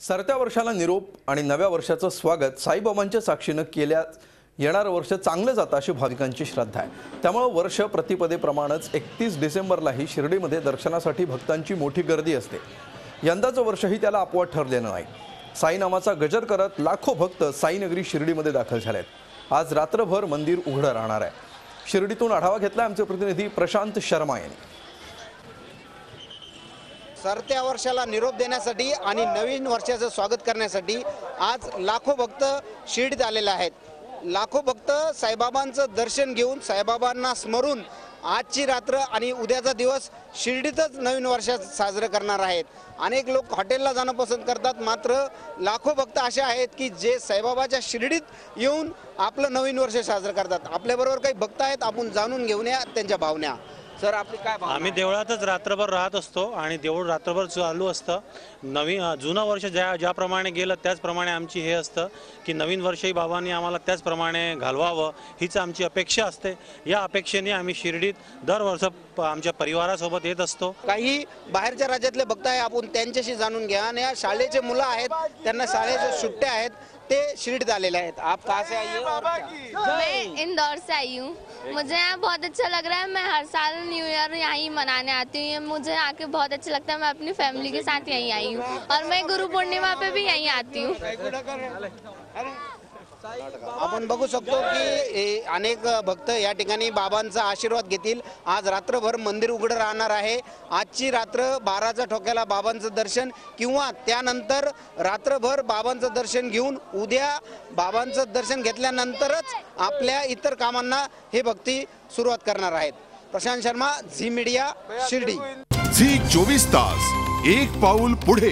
सरत्या वर्षाला निरोप आणि नव्या वर्षाचं स्वागत साईबाबांच्या साक्षीनं केल्या येणारं वर्ष चांगलं जातं अशी भाविकांची श्रद्धा आहे. त्यामुळं वर्ष प्रतिपदेप्रमाणेच एकतीस डिसेंबरलाही शिर्डीमध्ये दर्शनासाठी भक्तांची मोठी गर्दी असते. यंदाचं वर्षही त्याला अपवाद ठरलेलं नाही. साई नामाचा गजर करत लाखो भक्त साईनगरी शिर्डीमध्ये दाखल झाले आहेत आज रात्रभर मंदिर उघडं राहणार आहे. शिर्डीतून आढावा घेतला आमचे प्रतिनिधी प्रशांत शर्मा यांनी. सरत्या वर्षाला निरोप देण्यासाठी आणि नवीन वर्षाचं स्वागत करण्यासाठी आज लाखो भक्त शिर्डीत आलेले आहेत. लाखो भक्त साईबाबांचं दर्शन घेऊन साईबाबांना स्मरून आजची रात्र आणि उद्याचा दिवस शिर्डीतच नवीन वर्षात साजरं करणार आहेत. अनेक लोक हॉटेलला जाणं पसंत करतात. मात्र लाखो भक्त असे आहेत की जे साईबाबाच्या शिर्डीत येऊन आपलं नवीन वर्ष साजरं करतात. आपल्याबरोबर काही भक्त आहेत. आपण जाणून घेऊन या त्यांच्या भावना. सर आपली काय आम्ही देवळातच रात्रभर राहत असतो आणि देऊळ रात्रभर चालू असतं. नवीन जुनं वर्ष ज्या ज्याप्रमाणे गेलं त्याचप्रमाणे आमची हे असतं की नवीन वर्षही बाबांनी आम्हाला त्याचप्रमाणे घालवावं हीच आमची अपेक्षा असते. या अपेक्षेने आम्ही शिर्डीत दरवर्ष आमच्या परिवारासोबत येत असतो. काही बाहेरच्या राज्यातले भक्त आहे आपण त्यांच्याशी जाणून घ्या. आणि या शाळेचे मुलं आहेत त्यांना शाळेच्या सुट्ट्या आहेत. ते शिर्डीत आलेले आहेत आप कहाँ से आई हो? मैं इंदौर से आई हूँ। मुझे यहाँ बहुत अच्छा लग रहा है। मैं हर साल न्यू ईयर यहाँ ही मनाने आती हूँ। मुझे आके बहुत अच्छा लगता है। मैं अपनी फैमिली के साथ यहीं आई हूँ। और मैं गुरु पूर्णिमा पे भी यहीं आती हूँ। आपण बघू शकतो की अनेक भक्त या ठिकाणी बाबांचा आशीर्वाद घेतील. आज रात्रभर मंदिर उघडं राहणार आहे. आजची रात्र बाराच्या ठोक्याला बाबांचं दर्शन किंवा त्यानंतर रात्रभर बाबांचं दर्शन घेऊन उद्या बाबांचं दर्शन घेतल्यानंतरच आपल्या इतर कामांना हे भक्ती सुरुवात करणार आहेत. प्रशांत शर्मा झी मीडिया शिर्डी. झी चोवीस तास एक पाऊल पुढे.